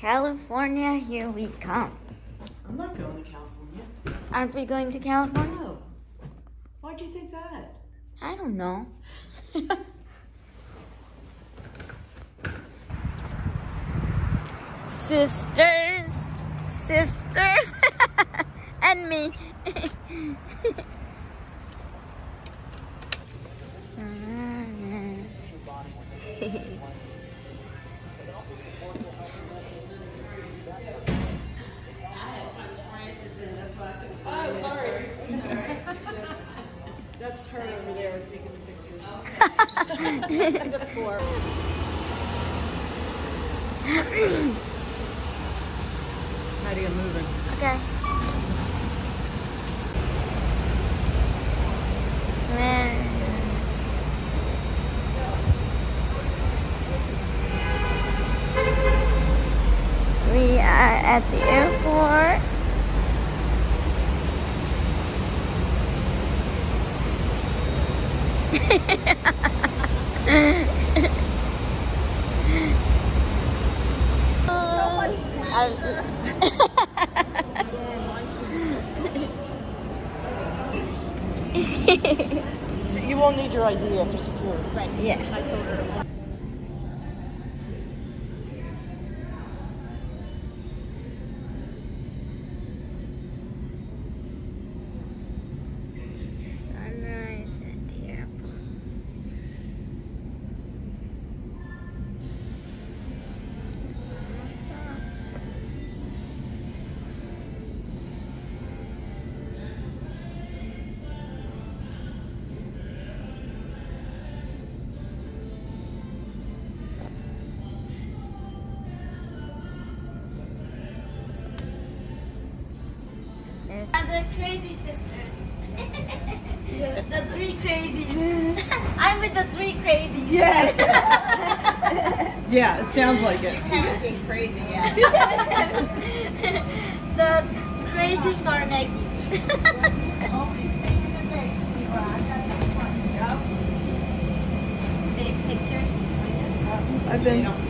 California, here we come. I'm not going to California. Aren't we going to California? No. Why'd you think that? I don't know. sisters, sisters, and me. That's her over there taking the pictures. Oh. She's a tour. Nadia moving. okay. Then- We are at the airport. so much So you won't need your ID after security. Right. yeah. I told her. There's the crazy sisters. the three crazies. I'm with the three crazies. Yeah. yeah, it sounds like it. She's crazy, yeah. the crazy Sarnegis. Big picture. I've been.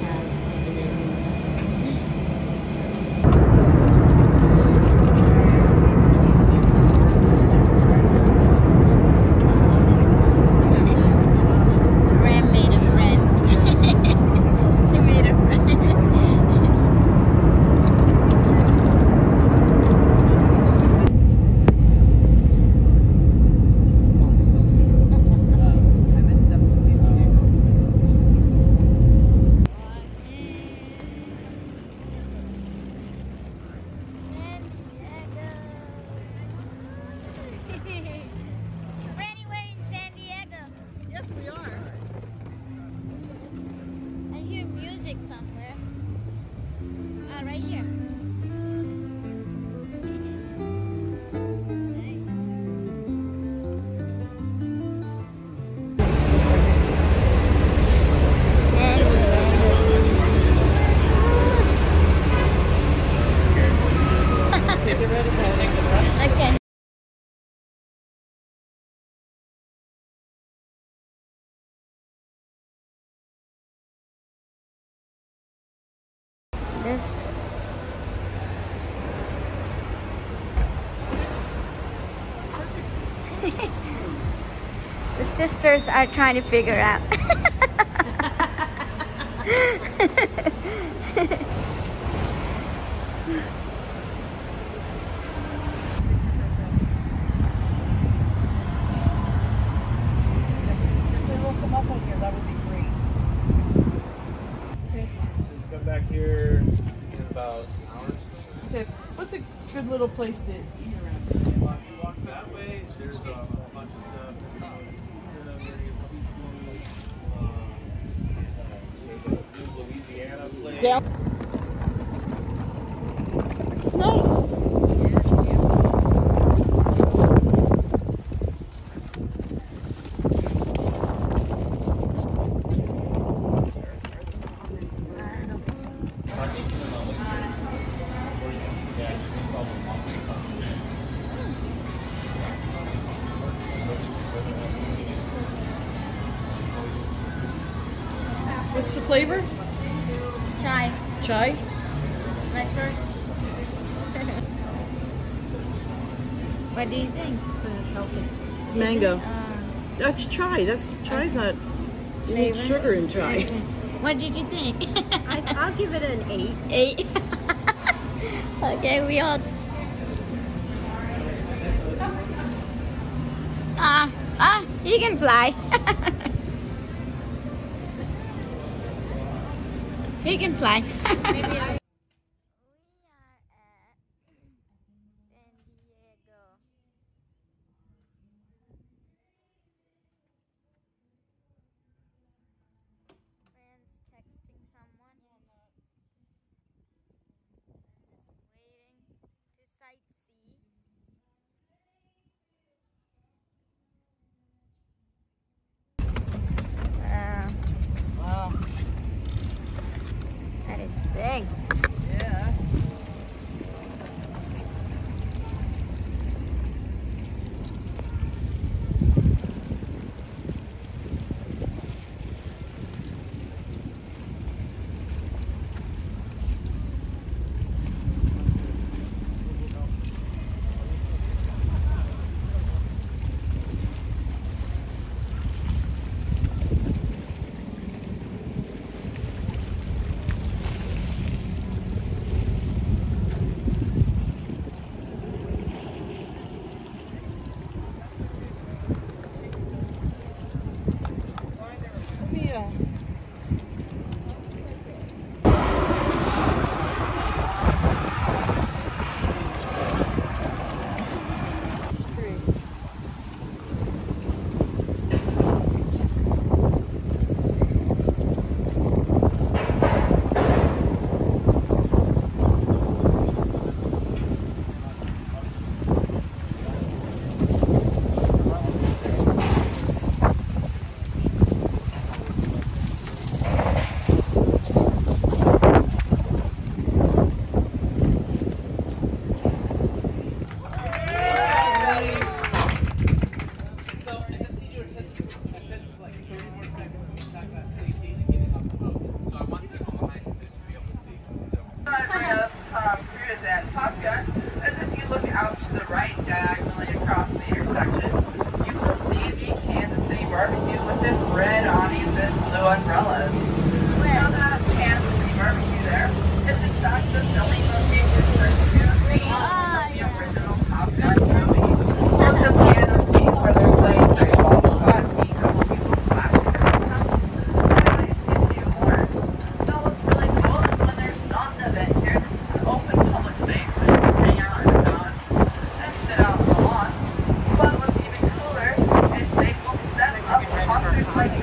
Sisters are trying to figure out. If they will come up on here, that would be great. Just come back here in about an hour or so. Okay, what's a good little place to eat around? Well, if you walk that way, there's uh, a bunch of stuff. Sit over here, uh, uh, there's a Louisiana place. Down. It's mango. That's chai. That's chai's not flavor. sugar in chai. What did you think? I, will give it an eight. Eight. okay, we all. Ah, uh, ah, uh, he can fly. he can fly.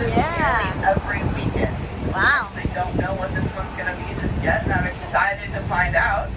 yeah. every weekend. Wow. I don't know what this one's going to be just yet, and I'm excited to find out.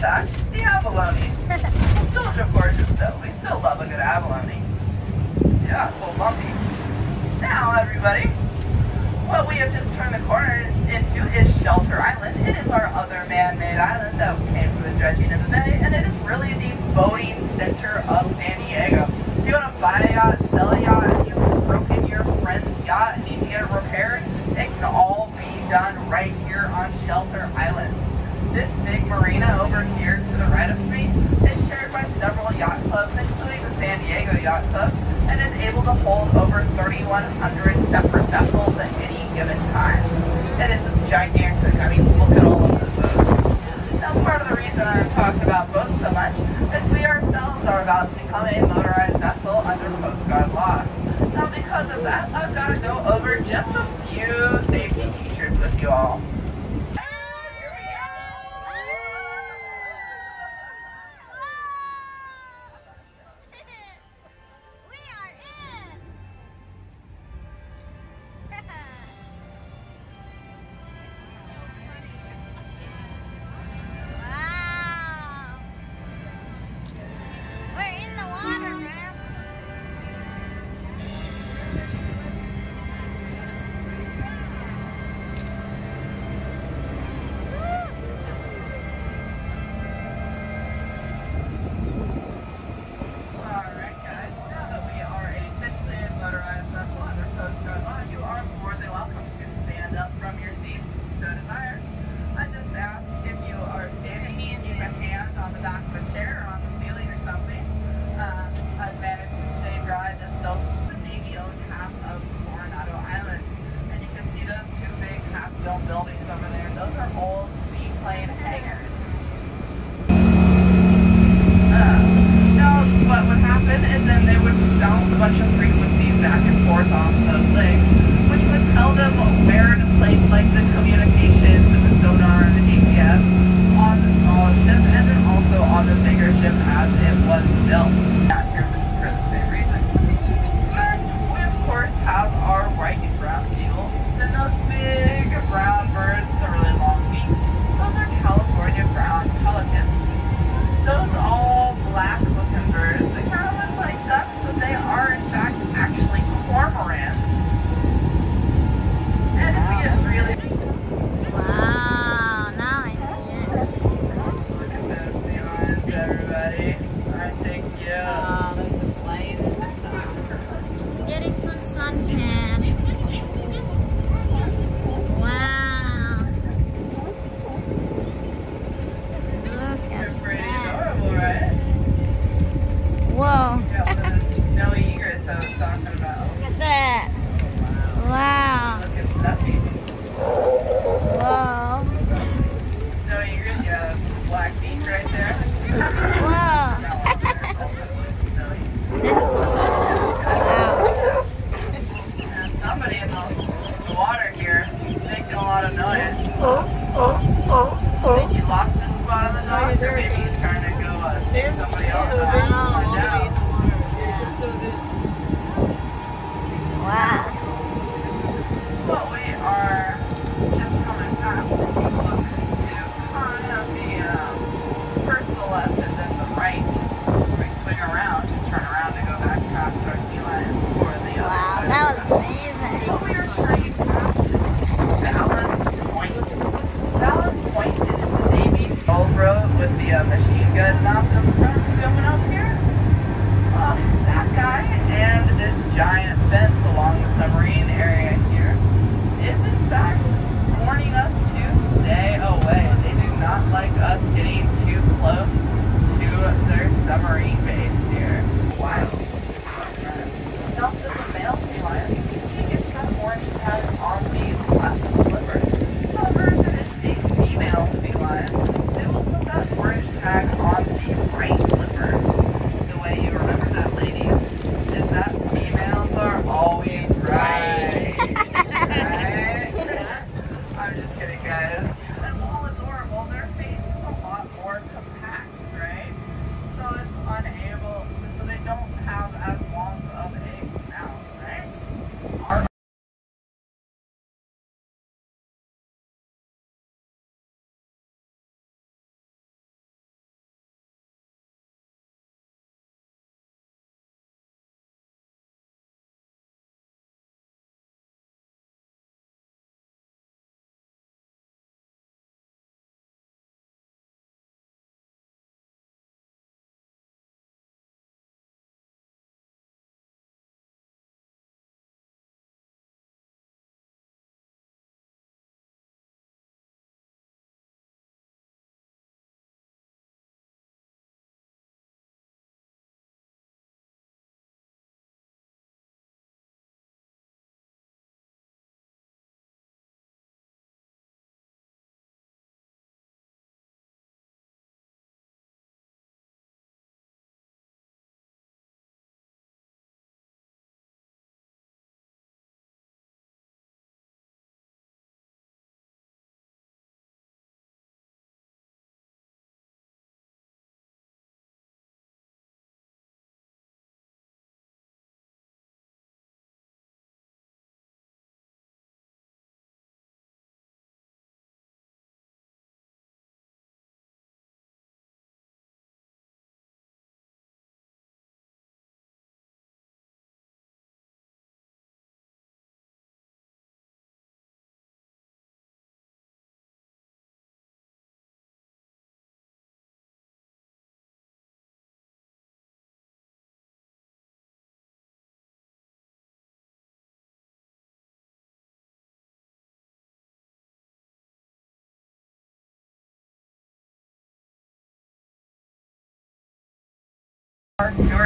fact, the abalone. Soldier gorgeous though. We still love a good abalone. Yeah, full lumpy. Now, everybody, what we have just turned the corner into is Shelter Island. It is our other man-made island that came from the dredging of the bay, and it is really the boating center of San Diego. If you want to buy a yacht, sell a yacht, if you've broken your friend's yacht and need to get it repaired, it can all be done marina over here to the right of me is shared by several yacht clubs, including the San Diego Yacht Club, and is able to hold over 3,100 separate vessels at any given time. And it's gigantic. I mean, look at all of the boats. Now, part of the reason I'm talking about boats so much is we ourselves are about to become a Whoa. Look at that. Wow.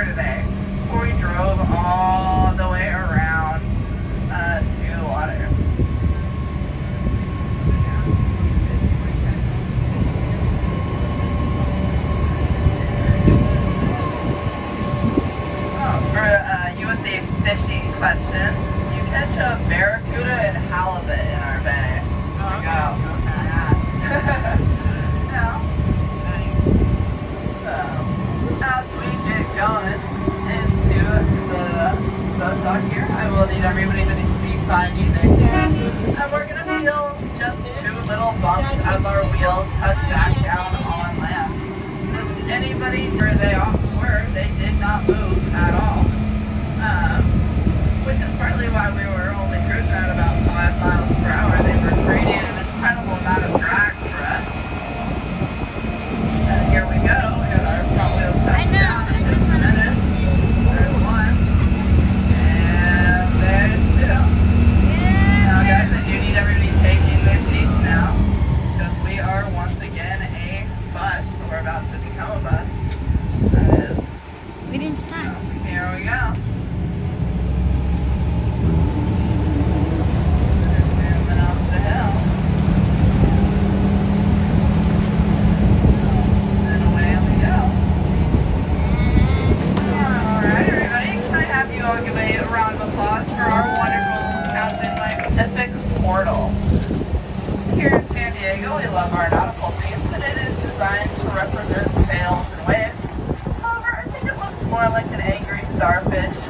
today. Pacific Portal. Here in San Diego, we love our nautical themes, and it is designed to represent sails and waves. However, I think it looks more like an angry starfish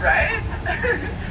right?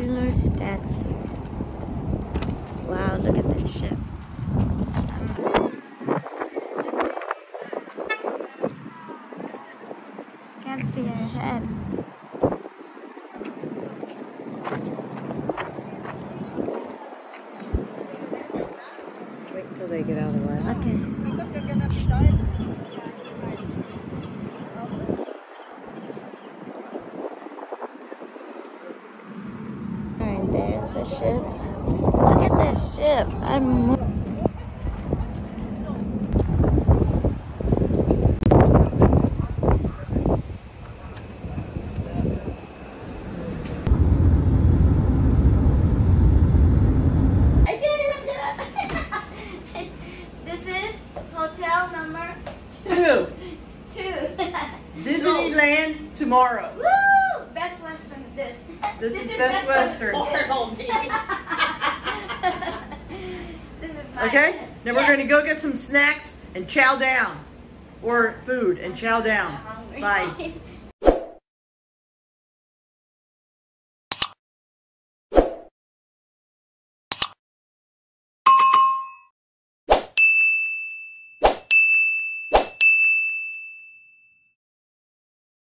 popular statue. And yeah. we're going to go get some snacks and chow down. Or food and chow down. Bye.